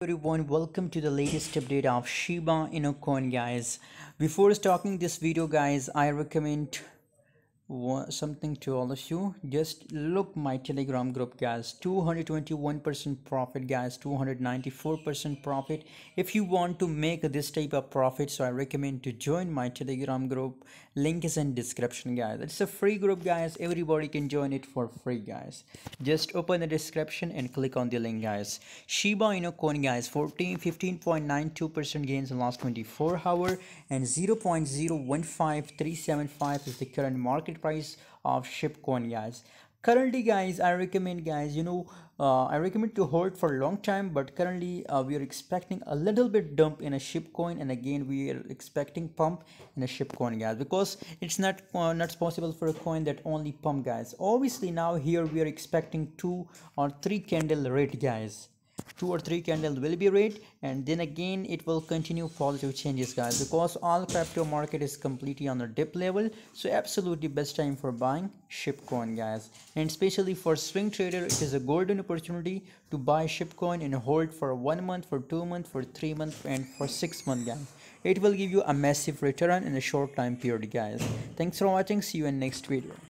everyone. Welcome to the latest update of shiba inu coin guys. Before starting this video guys i recommend something to all of you. Just look my telegram group guys. 221 percent profit guys. 294 percent profit. If you want to make this type of profit so i recommend to join my telegram group. Link is in description guys. It's a free group guys. Everybody can join it for free guys. Just open the description and click on the link guys. Shiba inu coin guys 14 15.92 percent gains in last 24 hour and 0.015375 is the current market price of shib coin guys. Currently guys i recommend guys you know uh, i recommend to hold for a long time but currently uh, we are expecting a little bit dump in a shib coin and again we are expecting pump in a shib coin guys because it's not uh, not possible for a coin that only pump guys. Obviously now here we are expecting two or three candle rate guys two or three candles will be red and then again it will continue positive changes guys because all crypto market is completely on the dip level. So absolutely best time for buying shib coin guys. And especially for swing trader it is a golden opportunity to buy shib coin and hold for one month for two months for three months and for six months guys. It will give you a massive return in a short time period guys. Thanks for watching. See you in next video